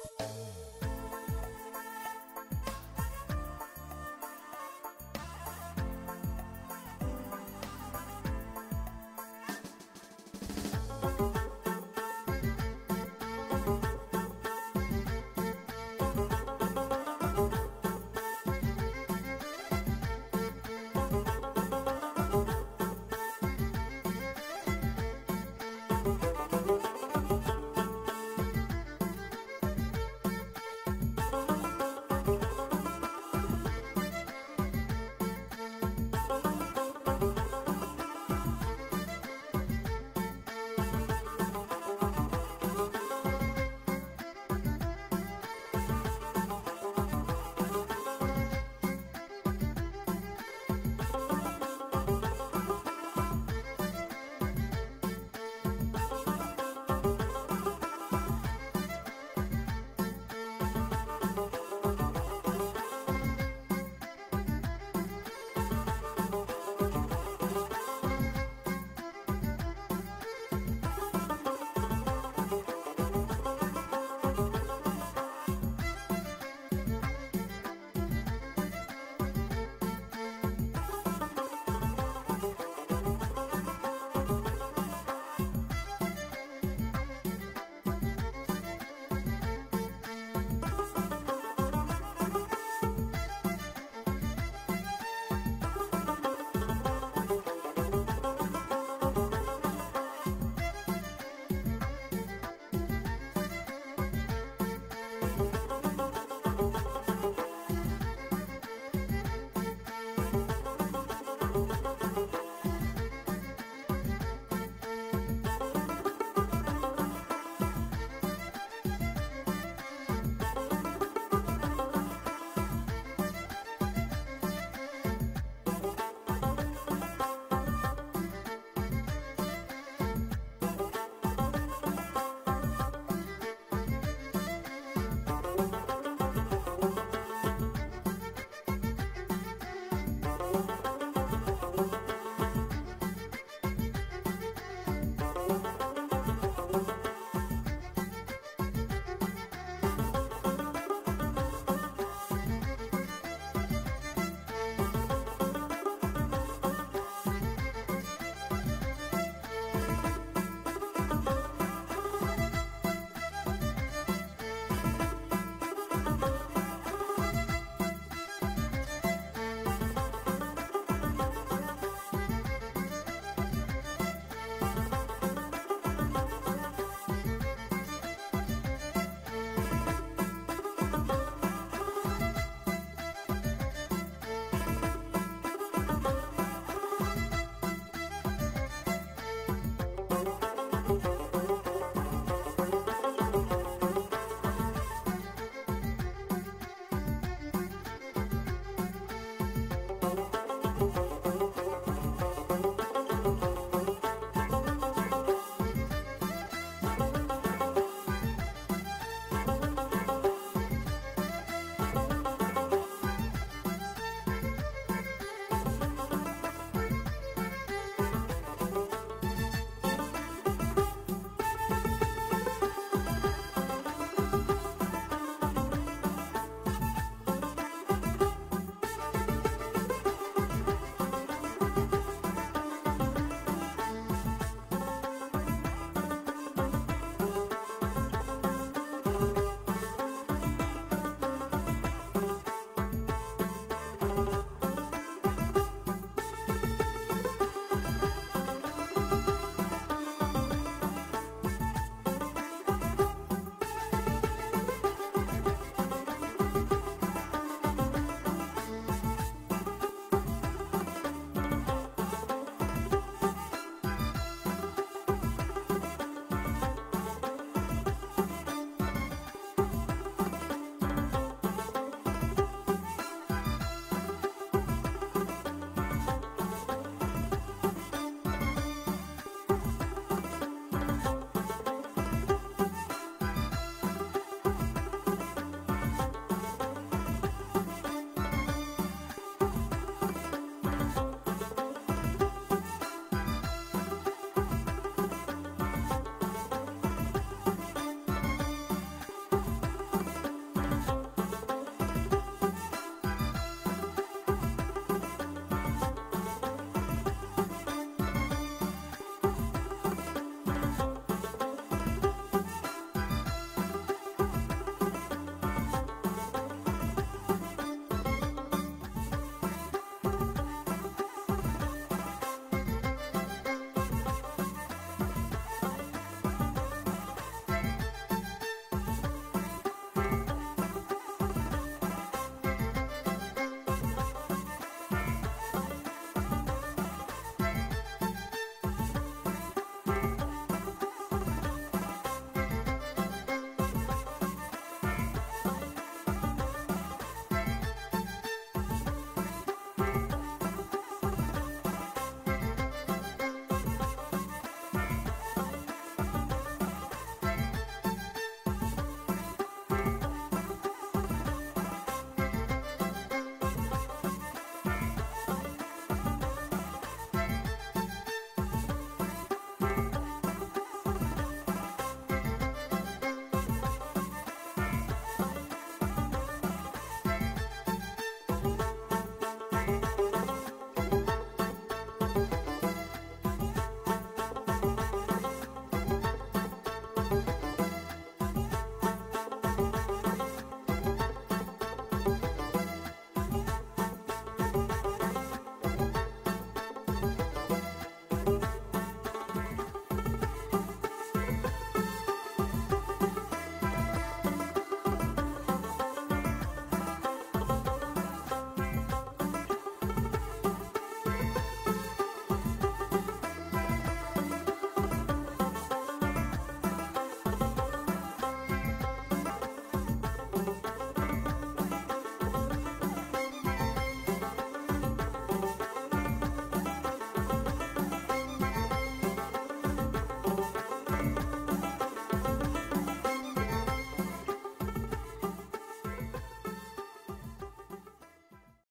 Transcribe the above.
Bye.